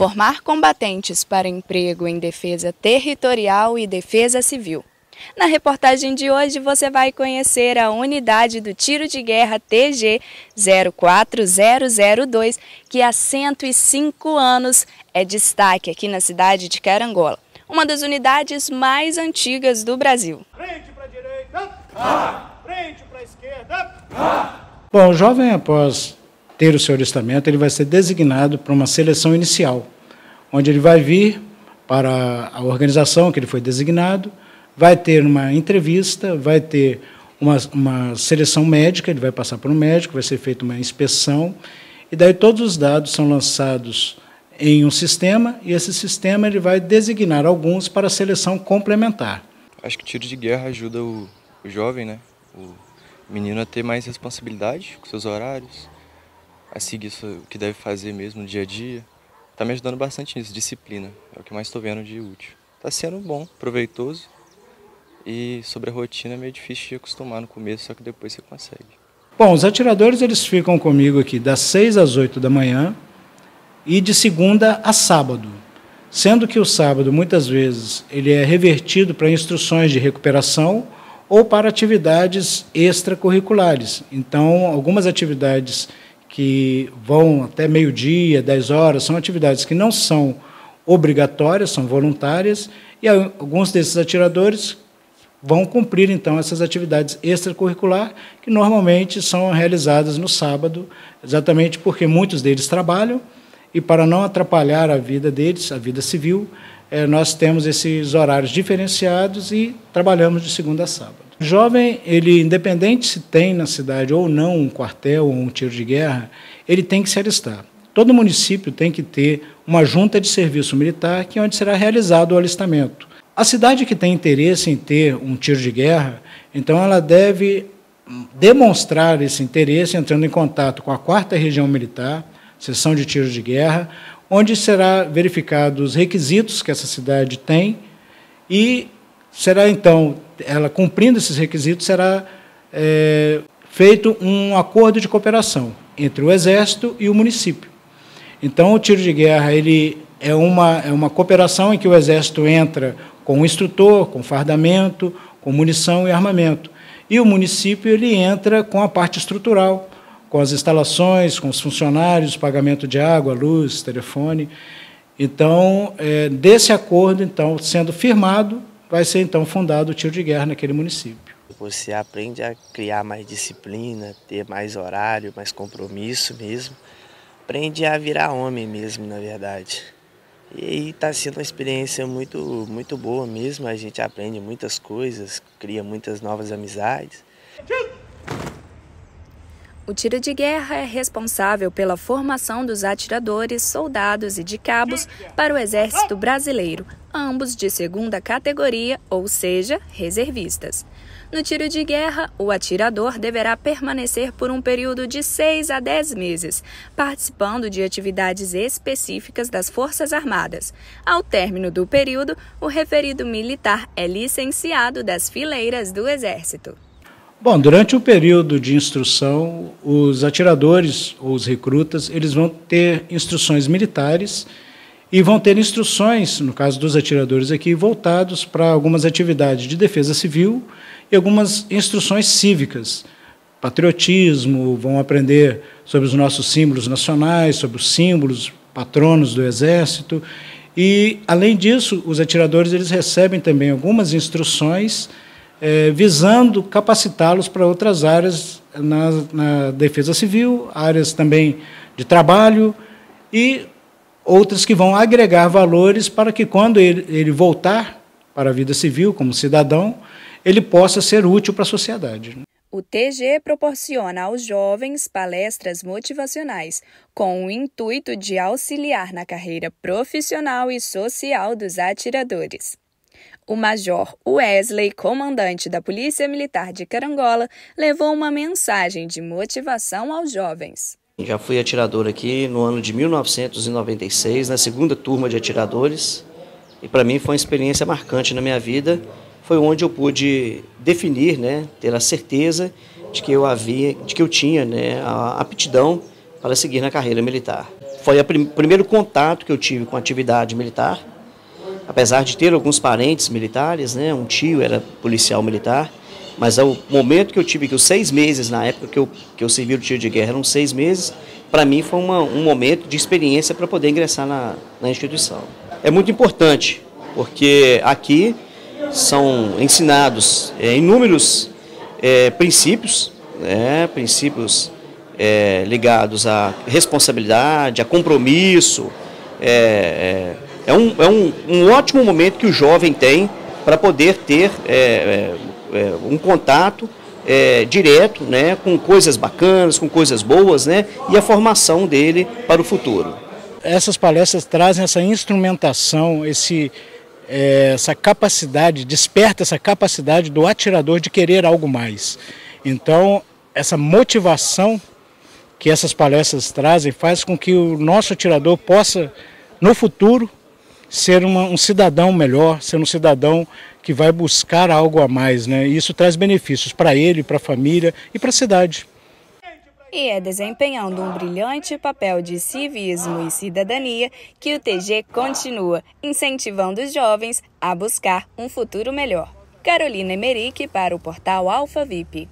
formar combatentes para emprego em defesa territorial e defesa civil. Na reportagem de hoje você vai conhecer a unidade do tiro de guerra TG 04002, que há 105 anos é destaque aqui na cidade de Carangola, uma das unidades mais antigas do Brasil. Frente para a direita, ah! frente para a esquerda. Ah! Bom, o jovem após ter o seu alistamento, ele vai ser designado para uma seleção inicial, onde ele vai vir para a organização que ele foi designado, vai ter uma entrevista, vai ter uma, uma seleção médica, ele vai passar por um médico, vai ser feita uma inspeção, e daí todos os dados são lançados em um sistema, e esse sistema ele vai designar alguns para a seleção complementar. Acho que tiro de guerra ajuda o, o jovem, né? o menino a ter mais responsabilidade com seus horários, a seguir o que deve fazer mesmo no dia a dia. Está me ajudando bastante nisso, disciplina, é o que mais estou vendo de útil. Está sendo bom, proveitoso, e sobre a rotina é meio difícil de acostumar no começo, só que depois você consegue. Bom, os atiradores eles ficam comigo aqui das 6 às 8 da manhã e de segunda a sábado. Sendo que o sábado, muitas vezes, ele é revertido para instruções de recuperação ou para atividades extracurriculares. Então, algumas atividades que vão até meio-dia, 10 horas, são atividades que não são obrigatórias, são voluntárias, e alguns desses atiradores vão cumprir então essas atividades extracurricular que normalmente são realizadas no sábado, exatamente porque muitos deles trabalham e para não atrapalhar a vida deles, a vida civil, eh, nós temos esses horários diferenciados e trabalhamos de segunda a sábado. Jovem, ele independente se tem na cidade ou não um quartel ou um tiro de guerra, ele tem que se alistar. Todo município tem que ter uma junta de serviço militar que é onde será realizado o alistamento. A cidade que tem interesse em ter um tiro de guerra, então ela deve demonstrar esse interesse entrando em contato com a quarta região militar, seção de tiro de guerra, onde será verificado os requisitos que essa cidade tem e será então, ela cumprindo esses requisitos, será é, feito um acordo de cooperação entre o Exército e o município. Então, o tiro de guerra ele é uma, é uma cooperação em que o Exército entra com o instrutor, com fardamento, com munição e armamento. E o município ele entra com a parte estrutural, com as instalações, com os funcionários, pagamento de água, luz, telefone. Então, é, desse acordo, então, sendo firmado, vai ser então fundado o tiro de guerra naquele município. Você aprende a criar mais disciplina, ter mais horário, mais compromisso mesmo. Aprende a virar homem mesmo, na verdade. E está sendo uma experiência muito, muito boa mesmo. A gente aprende muitas coisas, cria muitas novas amizades. O tiro de guerra é responsável pela formação dos atiradores, soldados e de cabos para o Exército Brasileiro, ambos de segunda categoria, ou seja, reservistas. No tiro de guerra, o atirador deverá permanecer por um período de 6 a 10 meses, participando de atividades específicas das Forças Armadas. Ao término do período, o referido militar é licenciado das fileiras do Exército. Bom, durante o período de instrução, os atiradores ou os recrutas, eles vão ter instruções militares e vão ter instruções, no caso dos atiradores aqui, voltados para algumas atividades de defesa civil e algumas instruções cívicas. Patriotismo, vão aprender sobre os nossos símbolos nacionais, sobre os símbolos patronos do Exército. E, além disso, os atiradores eles recebem também algumas instruções eh, visando capacitá-los para outras áreas na, na defesa civil, áreas também de trabalho e outras que vão agregar valores para que, quando ele, ele voltar para a vida civil como cidadão, ele possa ser útil para a sociedade. O TG proporciona aos jovens palestras motivacionais com o intuito de auxiliar na carreira profissional e social dos atiradores. O Major Wesley, comandante da Polícia Militar de Carangola, levou uma mensagem de motivação aos jovens. Já fui atirador aqui no ano de 1996, na segunda turma de atiradores, e para mim foi uma experiência marcante na minha vida foi onde eu pude definir, né, ter a certeza de que eu havia, de que eu tinha, né, a aptidão para seguir na carreira militar. foi o prim primeiro contato que eu tive com a atividade militar. Apesar de ter alguns parentes militares, né? um tio era policial militar, mas ao momento que eu tive que os seis meses, na época que eu, que eu servi o tiro de guerra, eram seis meses, para mim foi uma, um momento de experiência para poder ingressar na, na instituição. É muito importante, porque aqui são ensinados é, inúmeros é, princípios, né, princípios é, ligados à responsabilidade, a compromisso. É, é, é, um, é um, um, ótimo momento que o jovem tem para poder ter é, é, um contato direto né, com coisas bacanas, com coisas boas, né, e a formação dele para o futuro. Essas palestras trazem essa instrumentação, esse, essa capacidade, desperta essa capacidade do atirador de querer algo mais. Então, essa motivação que essas palestras trazem faz com que o nosso atirador possa, no futuro, ser uma, um cidadão melhor, ser um cidadão que vai buscar algo a mais. Né? E isso traz benefícios para ele, para a família e para a cidade. E é desempenhando um brilhante papel de civismo e cidadania que o TG continua incentivando os jovens a buscar um futuro melhor. Carolina Emerick para o portal Alfa VIP.